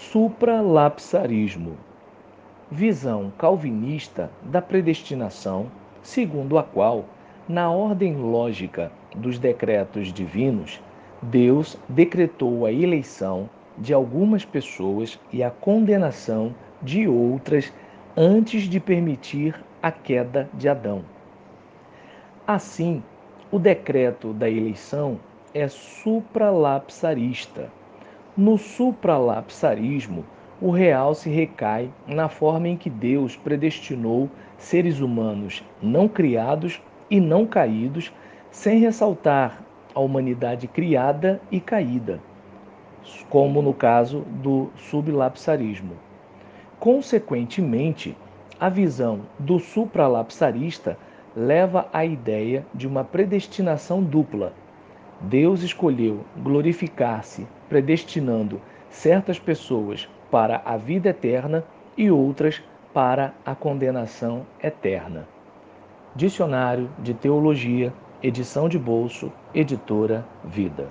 Supralapsarismo visão calvinista da predestinação, segundo a qual, na ordem lógica dos decretos divinos, Deus decretou a eleição de algumas pessoas e a condenação de outras antes de permitir a queda de Adão. Assim, o decreto da eleição é supralapsarista. No supralapsarismo, o real se recai na forma em que Deus predestinou seres humanos não criados e não caídos, sem ressaltar a humanidade criada e caída, como no caso do sublapsarismo. Consequentemente, a visão do supralapsarista leva à ideia de uma predestinação dupla. Deus escolheu glorificar-se, predestinando certas pessoas para a vida eterna e outras para a condenação eterna. Dicionário de Teologia, edição de bolso, editora Vida.